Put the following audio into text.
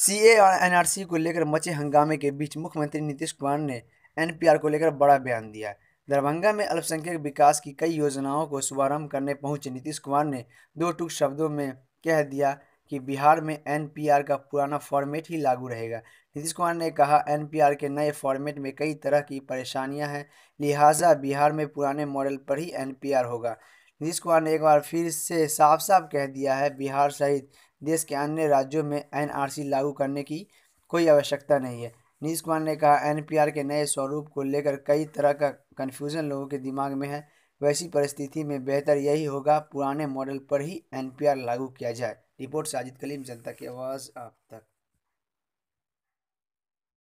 CA और NRC को लेकर मचे हंगामे के बीच मुख्यमंत्री नीतीश कुमार ने एनपीआर को लेकर बड़ा बयान दिया। दरभंगा में अल्पसंख्यक विकास की कई योजनाओं को शुभारंभ करने पहुँचे नीतीश कुमार ने दो टूक शब्दों में कह दिया कि बिहार में एनपीआर का पुराना फॉर्मेट ही लागू रहेगा। नीतीश कुमार ने कहा, एनपीआर के नए फॉर्मेट में कई तरह की परेशानियाँ हैं, लिहाजा बिहार में पुराने मॉडल पर ही एनपीआर होगा। नीतीश कुमार ने एक बार फिर से साफ़ साफ़ कह दिया है, बिहार सहित देश के अन्य राज्यों में एनआरसी लागू करने की कोई आवश्यकता नहीं है। नीतीश कुमार ने कहा, एनपीआर के नए स्वरूप को लेकर कई तरह का कन्फ्यूज़न लोगों के दिमाग में है। वैसी परिस्थिति में बेहतर यही होगा, पुराने मॉडल पर ही एनपीआर लागू किया जाए। रिपोर्ट साजिद कलीम, जनता की आवाज़ आप तक।